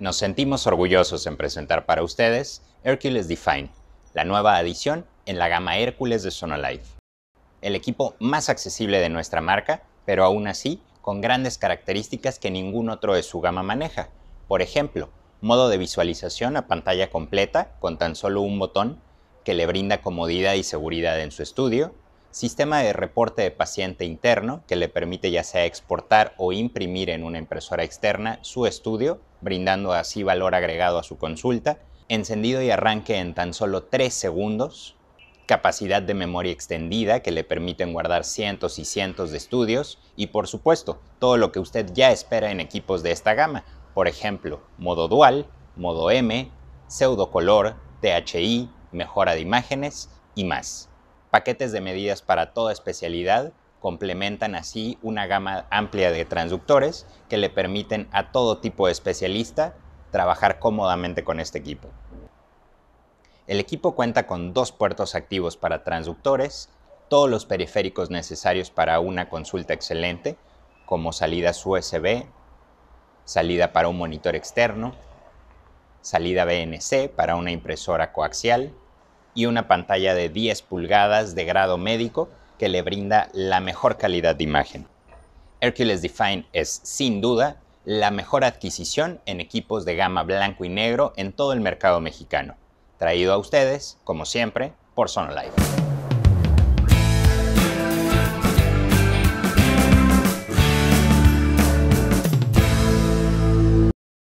Nos sentimos orgullosos en presentar para ustedes Hercules Define, la nueva adición en la gama Hércules de Sonolife. El equipo más accesible de nuestra marca, pero aún así con grandes características que ningún otro de su gama maneja. Por ejemplo, modo de visualización a pantalla completa con tan solo un botón que le brinda comodidad y seguridad en su estudio, sistema de reporte de paciente interno que le permite ya sea exportar o imprimir en una impresora externa su estudio, brindando así valor agregado a su consulta, encendido y arranque en tan solo 3 segundos, capacidad de memoria extendida que le permiten guardar cientos y cientos de estudios y por supuesto todo lo que usted ya espera en equipos de esta gama, por ejemplo, modo dual, modo M, pseudo color, THI, mejora de imágenes y más. Paquetes de medidas para toda especialidad complementan así una gama amplia de transductores que le permiten a todo tipo de especialista trabajar cómodamente con este equipo. El equipo cuenta con dos puertos activos para transductores, todos los periféricos necesarios para una consulta excelente, como salidas USB, salida para un monitor externo, salida BNC para una impresora coaxial, y una pantalla de 10 pulgadas de grado médico que le brinda la mejor calidad de imagen. Hercules Define es, sin duda, la mejor adquisición en equipos de gama blanco y negro en todo el mercado mexicano. Traído a ustedes, como siempre, por Sonolife.